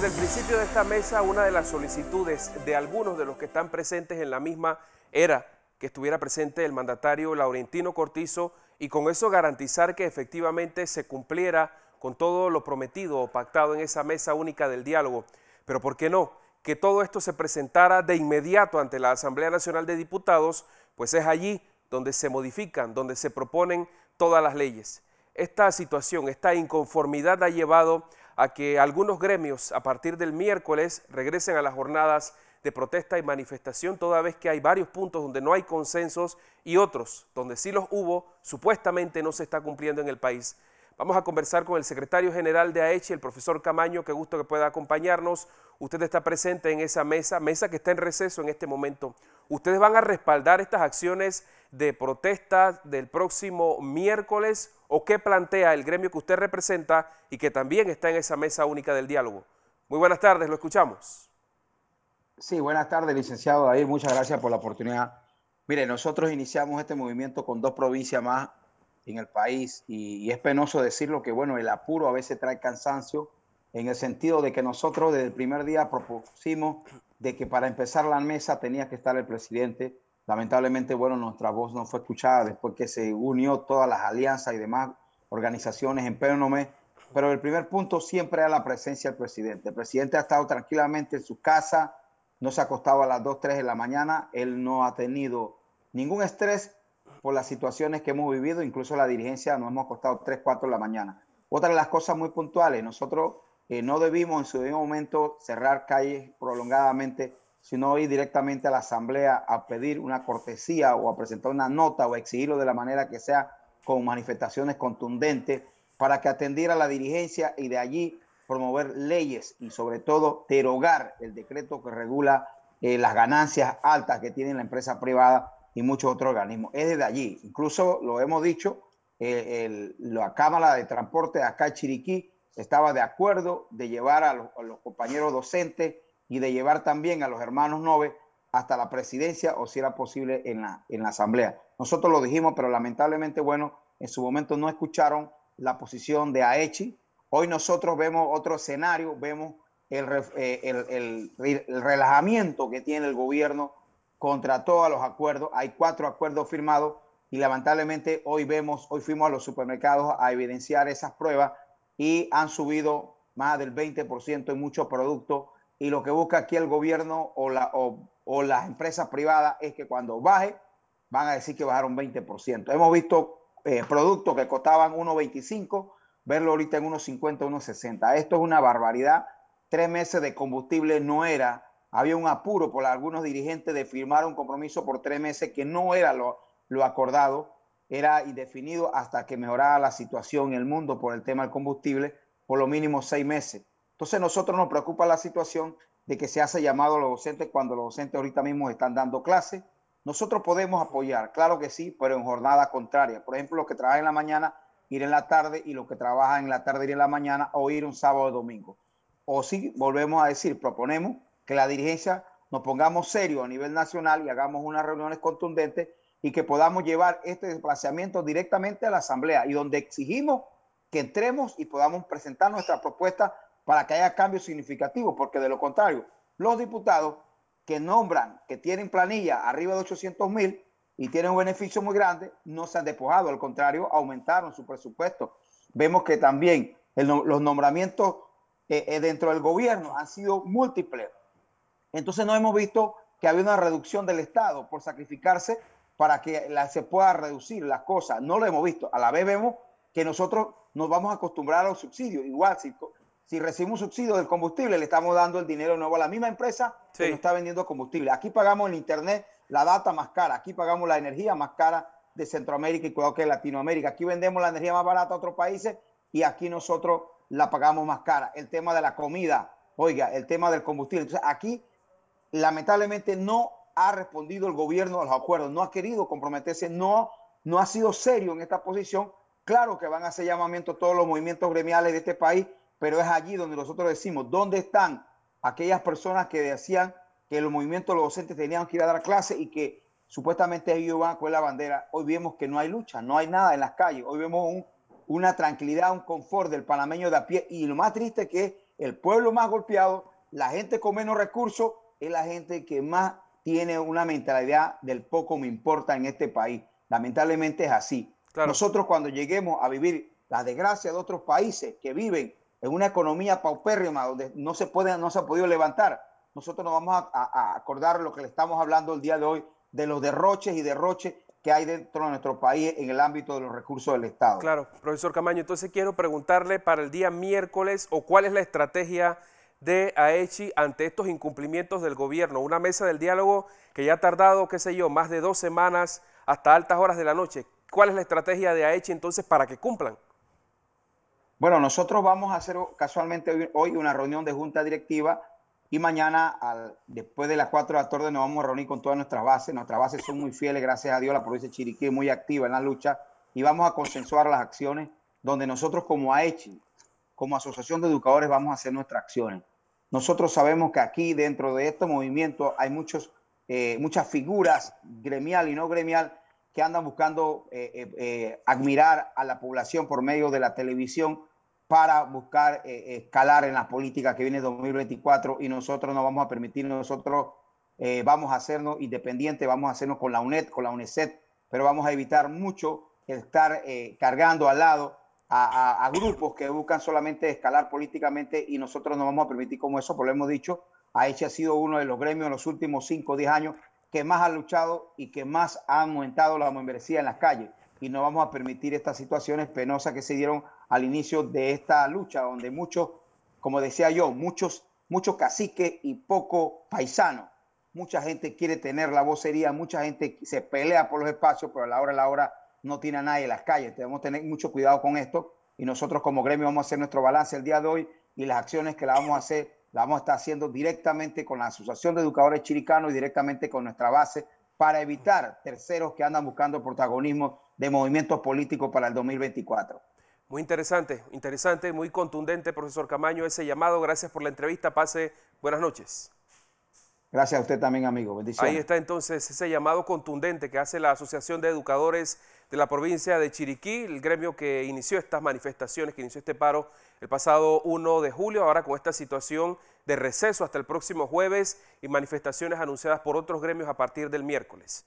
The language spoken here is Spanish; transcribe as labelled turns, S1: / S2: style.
S1: Desde el principio de esta mesa, una de las solicitudes de algunos de los que están presentes en la misma era que estuviera presente el mandatario Laurentino Cortizo y con eso garantizar que efectivamente se cumpliera con todo lo prometido o pactado en esa mesa única del diálogo. Pero ¿por qué no? Que todo esto se presentara de inmediato ante la Asamblea Nacional de Diputados, pues es allí donde se modifican, donde se proponen todas las leyes. Esta situación, esta inconformidad ha llevado a que algunos gremios a partir del miércoles regresen a las jornadas de protesta y manifestación, toda vez que hay varios puntos donde no hay consensos y otros donde sí los hubo, supuestamente no se está cumpliendo en el país. Vamos a conversar con el secretario general de AECHI, el profesor Camaño, que gusto que pueda acompañarnos. Usted está presente en esa mesa, mesa que está en receso en este momento. ¿Ustedes van a respaldar estas acciones de protesta del próximo miércoles o qué plantea el gremio que usted representa y que también está en esa mesa única del diálogo. Muy buenas tardes, lo escuchamos.
S2: Sí, buenas tardes, licenciado David, muchas gracias por la oportunidad. Mire, nosotros iniciamos este movimiento con dos provincias más en el país y, es penoso decirlo que, bueno, el apuro a veces trae cansancio en el sentido de que nosotros desde el primer día propusimos de que para empezar la mesa tenía que estar el presidente Lamentablemente, bueno, nuestra voz no fue escuchada después que se unió todas las alianzas y demás organizaciones en Pénome. Pero el primer punto siempre era la presencia del presidente. El presidente ha estado tranquilamente en su casa, no se ha acostado a las 2, 3 de la mañana. Él no ha tenido ningún estrés por las situaciones que hemos vivido. Incluso la dirigencia nos hemos acostado 3, 4 de la mañana. Otra de las cosas muy puntuales, nosotros eh, no debimos en su momento cerrar calles prolongadamente sino ir directamente a la Asamblea a pedir una cortesía o a presentar una nota o exigirlo de la manera que sea con manifestaciones contundentes para que atendiera la dirigencia y de allí promover leyes y sobre todo derogar el decreto que regula eh, las ganancias altas que tiene la empresa privada y muchos otros organismos. Es desde allí. Incluso lo hemos dicho, eh, la Cámara de Transporte acá en Chiriquí estaba de acuerdo de llevar a los compañeros docentes y de llevar también a los hermanos Nove hasta la presidencia o si era posible en la, en la asamblea. Nosotros lo dijimos, pero lamentablemente, bueno, en su momento no escucharon la posición de AECHI. Hoy nosotros vemos otro escenario, vemos el, eh, el, el, relajamiento que tiene el gobierno contra todos los acuerdos. Hay cuatro acuerdos firmados y lamentablemente hoy vemos, hoy fuimos a los supermercados a evidenciar esas pruebas y han subido más del 20% en muchos productos y lo que busca aquí el gobierno o, la, o, las empresas privadas es que cuando baje, van a decir que bajaron 20%. Hemos visto eh, productos que costaban 1.25, verlo ahorita en 1.50, 1.60. Esto es una barbaridad. Tres meses de combustible no era. Había un apuro por algunos dirigentes de firmar un compromiso por tres meses que no era lo, lo acordado, era indefinido hasta que mejorara la situación en el mundo por el tema del combustible, por lo mínimo seis meses. Entonces nosotros nos preocupa la situación de que se hace llamado a los docentes cuando los docentes ahorita mismo están dando clases. Nosotros podemos apoyar, claro que sí, pero en jornada contraria. Por ejemplo, los que trabajan en la mañana, ir en la tarde y los que trabajan en la tarde, ir en la mañana o ir un sábado o domingo. O si volvemos a decir, proponemos que la dirigencia nos pongamos serios a nivel nacional y hagamos unas reuniones contundentes y que podamos llevar este desplazamiento directamente a la Asamblea y donde exigimos que entremos y podamos presentar nuestra propuesta para que haya cambios significativos, porque de lo contrario, los diputados que nombran, que tienen planilla arriba de 800 mil y tienen un beneficio muy grande, no se han despojado, al contrario, aumentaron su presupuesto. Vemos que también los nombramientos eh, eh, dentro del gobierno han sido múltiples. Entonces no hemos visto que había una reducción del Estado por sacrificarse para que se pueda reducir las cosas. No lo hemos visto. A la vez vemos que nosotros nos vamos a acostumbrar a los subsidios. Igual, si si recibimos subsidio del combustible, le estamos dando el dinero nuevo a la misma empresa que nos está vendiendo combustible. Aquí pagamos el Internet la data más cara, aquí pagamos la energía más cara de Centroamérica y cuidado que Latinoamérica. Aquí vendemos la energía más barata a otros países y aquí nosotros la pagamos más cara. El tema de la comida, oiga, el tema del combustible. Entonces, aquí lamentablemente no ha respondido el gobierno a los acuerdos, no ha querido comprometerse, no, no ha sido serio en esta posición. Claro que van a hacer llamamiento todos los movimientos gremiales de este país pero es allí donde nosotros decimos, ¿dónde están aquellas personas que decían que los movimientos los docentes tenían que ir a dar clase y que supuestamente ellos iban con la bandera? Hoy vemos que no hay lucha, no hay nada en las calles, hoy vemos una tranquilidad, un confort del panameño de a pie y lo más triste que el pueblo más golpeado, la gente con menos recursos, es la gente que más tiene una mentalidad del poco me importa en este país. Lamentablemente es así. Nosotros cuando lleguemos a vivir la desgracia de otros países que viven en una economía paupérrima donde no se, puede, no se ha podido levantar, nosotros nos vamos a, acordar lo que le estamos hablando el día de hoy, de los derroches y derroches que hay dentro de nuestro país en el ámbito de los recursos del Estado.
S1: Claro, profesor Camaño, entonces quiero preguntarle para el día miércoles o cuál es la estrategia de AECHI ante estos incumplimientos del gobierno. Una mesa del diálogo que ya ha tardado, qué sé yo, más de dos semanas hasta altas horas de la noche. ¿Cuál es la estrategia de AECHI entonces para que cumplan?
S2: Bueno, nosotros vamos a hacer casualmente hoy una reunión de junta directiva y mañana, después de las 4 de la tarde, nos vamos a reunir con todas nuestras bases. Nuestras bases son muy fieles, gracias a Dios, la provincia de Chiriquí es muy activa en la lucha y vamos a consensuar las acciones donde nosotros como AECHI, como Asociación de Educadores, vamos a hacer nuestras acciones. Nosotros sabemos que aquí dentro de este movimiento hay muchos, eh, muchas figuras gremial y no gremial que andan buscando eh, eh, admirar a la población por medio de la televisión para buscar escalar en las políticas que viene 2024 y nosotros no vamos a permitir, nosotros vamos a hacernos independientes, vamos a hacernos con la UNED, con la UNESET, pero vamos a evitar mucho estar cargando al lado a, grupos que buscan solamente escalar políticamente y nosotros no vamos a permitir como eso, por lo hemos dicho, AECHE ha sido uno de los gremios en los últimos 5 o 10 años que más ha luchado y que más ha aumentado la membresía en las calles. Y no vamos a permitir estas situaciones penosas que se dieron al inicio de esta lucha, donde muchos, como decía yo, muchos, muchos caciques y poco paisanos, mucha gente quiere tener la vocería, mucha gente se pelea por los espacios, pero a la hora de la hora no tiene a nadie en las calles. Debemos tener mucho cuidado con esto y nosotros como gremio vamos a hacer nuestro balance el día de hoy y las acciones que la vamos a hacer, la vamos a estar haciendo directamente con la Asociación de Educadores Chiricanos y directamente con nuestra base para evitar terceros que andan buscando protagonismo de movimientos políticos para el 2024.
S1: Muy interesante, interesante, muy contundente, profesor Camaño, ese llamado. Gracias por la entrevista. Pase buenas noches.
S2: Gracias a usted también, amigo. Bendiciones.
S1: Ahí está entonces ese llamado contundente que hace la Asociación de Educadores de la provincia de Chiriquí, el gremio que inició estas manifestaciones, que inició este paro el pasado 1 de julio, ahora con esta situación de receso hasta el próximo jueves y manifestaciones anunciadas por otros gremios a partir del miércoles.